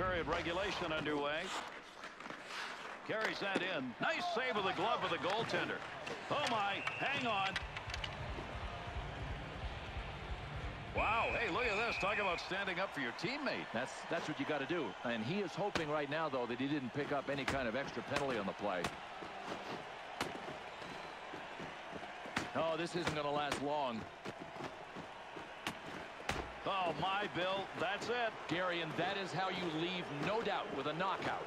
period regulation underway. Carries that in. Nice save of the glove of the goaltender. Oh, my. Hang on. Wow, hey, look at this. Talk about standing up for your teammate. That's that's what you got to do. And he is hoping right now, though, that he didn't pick up any kind of extra penalty on the play. Oh, this isn't going to last long. Oh, my, Bill. That's it. Gary, and that is how you leave, no doubt, with a knockout.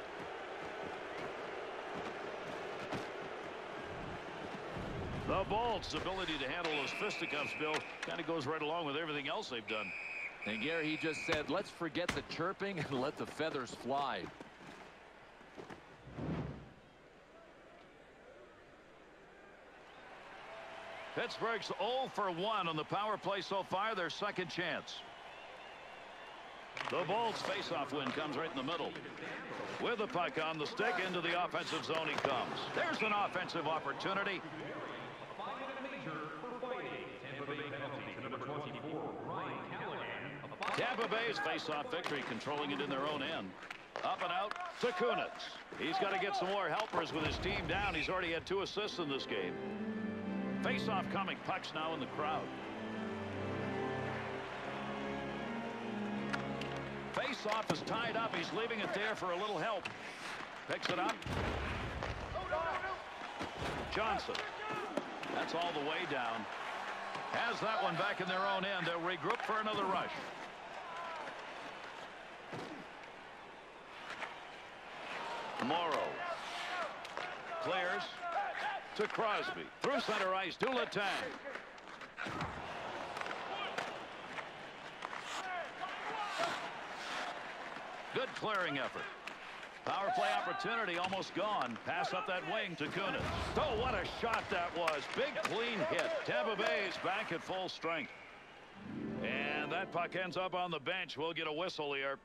The Bolts' ability to handle those fisticuffs, Bill, kind of goes right along with everything else they've done. And Gary, he just said, let's forget the chirping and let the feathers fly. Pittsburgh's 0 for 1 on the power play so far, their second chance. The Bolts face-off win comes right in the middle. With the puck on the stick into the offensive zone he comes. There's an offensive opportunity. Tampa Bay's face-off victory controlling it in their own end. Up and out to Kunitz. He's got to get some more helpers with his team down. He's already had two assists in this game. Face-off coming. Puck's now in the crowd. Face-off is tied up. He's leaving it there for a little help. Picks it up. Johnson. That's all the way down. Has that one back in their own end. They'll regroup for another rush. Morrow. Clears to Crosby. Through center ice to Good clearing effort. Power play opportunity almost gone. Pass up that wing to Kunitz. Oh, what a shot that was. Big clean hit. Tampa Bay's back at full strength. And that puck ends up on the bench. We'll get a whistle here.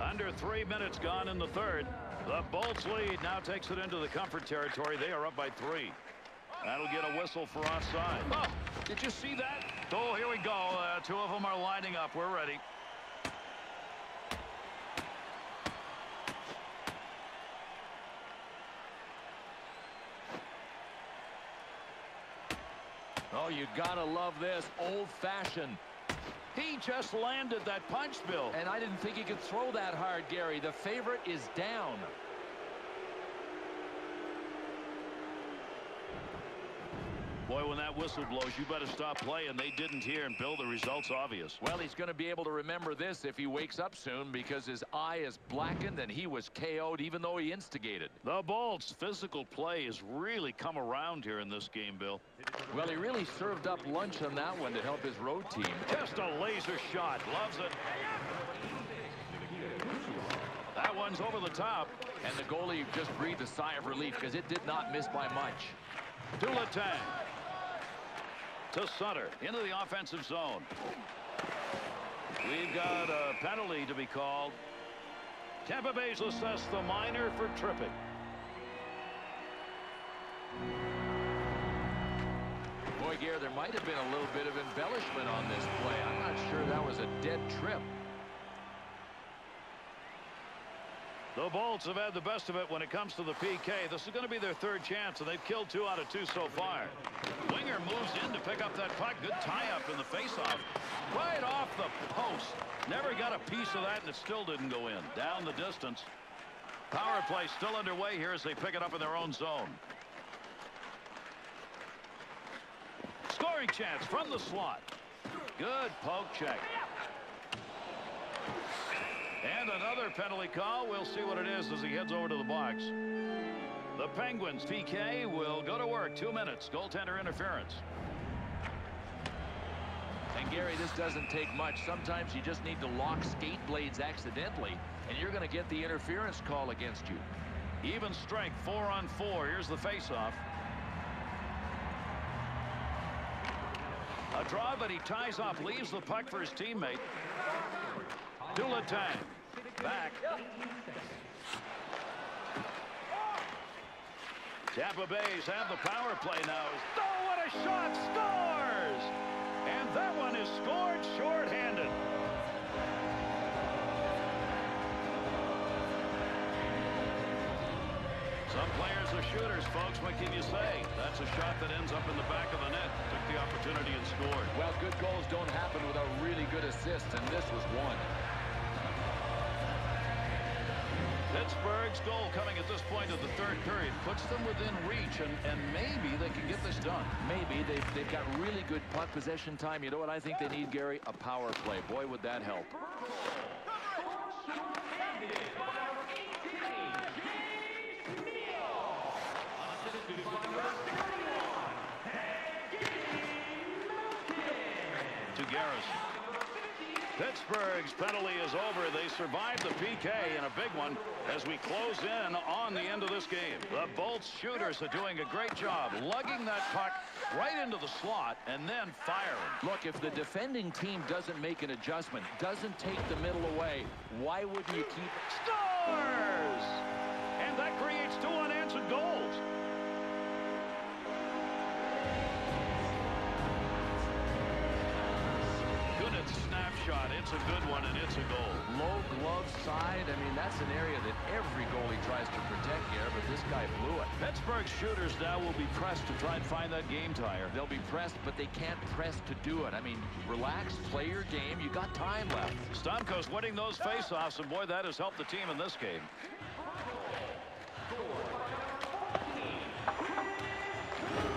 Under three minutes gone in the third. The Bolts lead now takes it into the comfort territory. They are up by three. That'll get a whistle for offside. Oh, did you see that? Oh, here we go. Uh, two of them are lining up. We're ready. Oh, you gotta love this old-fashioned. He just landed that punch, Bill. And I didn't think he could throw that hard, Gary. The favorite is down. Boy, when that whistle blows, you better stop playing. They didn't hear, and Bill, the result's obvious. Well, he's going to be able to remember this if he wakes up soon because his eye is blackened and he was KO'd even though he instigated. The Bolts' physical play has really come around here in this game, Bill. Well, he really served up lunch on that one to help his road team. Just a laser shot. Loves it. That one's over the top. And the goalie just breathed a sigh of relief because it did not miss by much. To Letang to Sutter into the offensive zone. We've got a penalty to be called. Tampa Bay's assessed the minor for tripping. Boy, Gare, there might have been a little bit of embellishment on this play. I'm not sure that was a dead trip. The Bolts have had the best of it when it comes to the PK. This is going to be their third chance, and they've killed two out of two so far. Winger moves in to pick up that puck. Good tie-up in the faceoff. Right off the post. Never got a piece of that, and it still didn't go in. Down the distance. Power play still underway here as they pick it up in their own zone. Scoring chance from the slot. Good poke check. And another penalty call. We'll see what it is as he heads over to the box. The Penguins PK will go to work. Two minutes. Goaltender interference. And Gary, this doesn't take much. Sometimes you just need to lock skate blades accidentally, and you're going to get the interference call against you. Even strength, four on four. Here's the faceoff. A draw, but he ties off, leaves the puck for his teammate. To Letang back. Tampa Bay's have the power play now. Oh, what a shot! Scores! And that one is scored shorthanded. Some players are shooters, folks. What can you say? That's a shot that ends up in the back of the net. Took the opportunity and scored. Well, good goals don't happen without really good assists, and this was one. Pittsburgh's goal coming at this point of the third period puts them within reach, and, and maybe they can get this done. Maybe. They've, they've got really good puck possession time. You know what I think they need, Gary? A power play. Boy, would that help. To Garrison. Pittsburgh's penalty is over. They survived the PK in a big one as we close in on the end of this game. The Bolts shooters are doing a great job lugging that puck right into the slot and then firing. Look, if the defending team doesn't make an adjustment, doesn't take the middle away, why wouldn't you keep... Scores! And that creates two unanswered Snapshot. It's a good one, and it's a goal. Low glove side. I mean, that's an area that every goalie tries to protect here, but this guy blew it. Pittsburgh shooters now will be pressed to try and find that game tire. They'll be pressed, but they can't press to do it. I mean, relax, play your game. You got time left. Stamkos winning those faceoffs, and boy, that has helped the team in this game.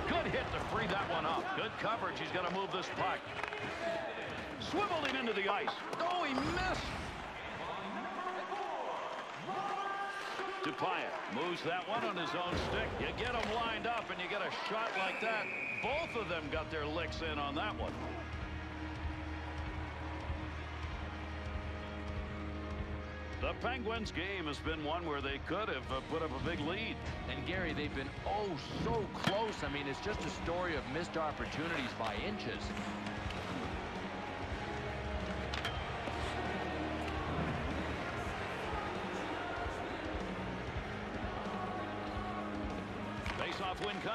Good hit to free that one up. Good coverage. He's got to move this puck. Swiveled him into the ice. Oh, he missed. Tupaya moves that one on his own stick. You get him lined up and you get a shot like that. Both of them got their licks in on that one. The Penguins game has been one where they could have uh, put up a big lead. And Gary, they've been oh so close. I mean, it's just a story of missed opportunities by inches.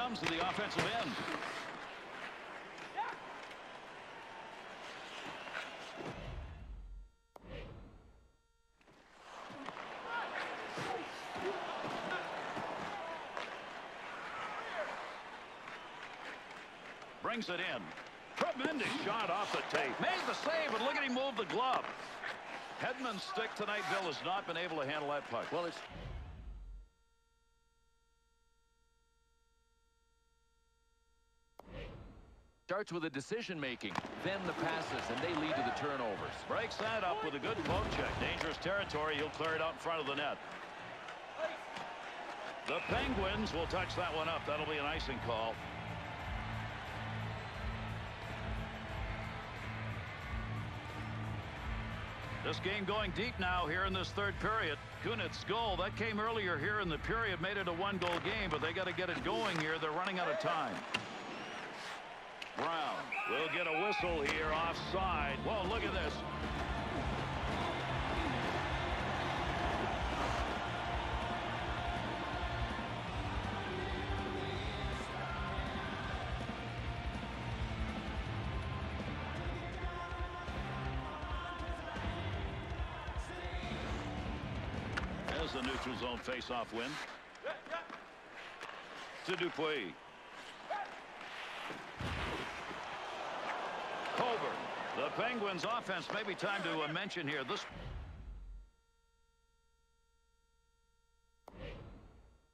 Comes to the offensive end. Brings it in. Tremendous shot off the tape. Made the save, and look at him move the glove. Hedman's stick tonight, Bill, has not been able to handle that puck. Well, it's starts with the decision making, then the passes, and they lead to the turnovers. Breaks that up with a good poke check. Dangerous territory. He'll clear it out in front of the net. The Penguins will touch that one up. That'll be an icing call. This game going deep now here in this third period. Kunitz goal that came earlier here in the period made it a one-goal game, but they got to get it going here. They're running out of time. Brown will get a whistle here offside. Whoa, look at this. There's the neutral zone face-off win. To Dupuis. The Penguins offense maybe time to uh, mention here. This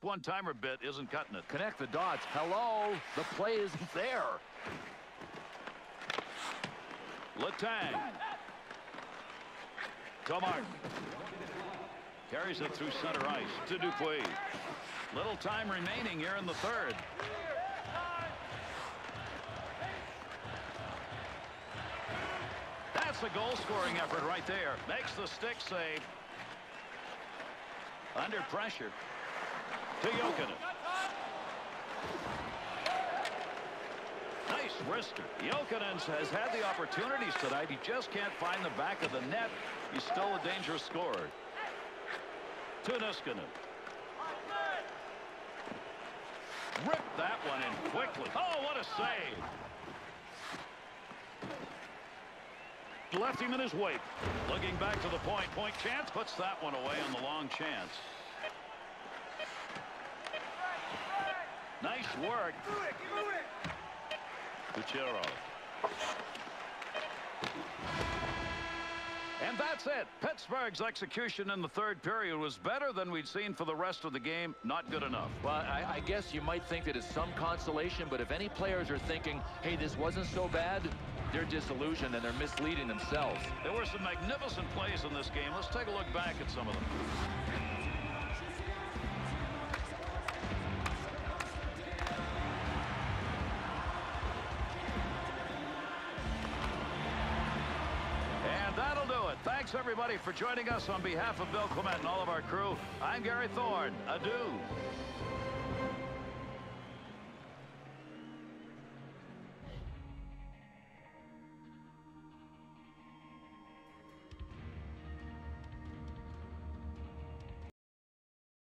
one-timer bit isn't cutting it. Connect the dots. Hello. The play isn't there. Letang. To Martin. Carries it through center ice to Dupuis. Little time remaining here in the third. That's a goal-scoring effort right there. Makes the stick save. Under pressure. To Jokinen. Nice wrister. Jokinen has had the opportunities tonight. He just can't find the back of the net. He's still a dangerous scorer. To Niskanen. Rip that one in quickly. Oh, what a save. Left him in his wake. Looking back to the point. Point chance puts that one away on the long chance. Nice work. Lucero. And that's it. Pittsburgh's execution in the third period was better than we'd seen for the rest of the game. Not good enough. Well, I, I guess you might think that it's some consolation, but if any players are thinking, hey, this wasn't so bad, they're disillusioned and they're misleading themselves. There were some magnificent plays in this game. Let's take a look back at some of them. And that'll do it. Thanks, everybody, for joining us on behalf of Bill Clement and all of our crew. I'm Gary Thorne. Adieu.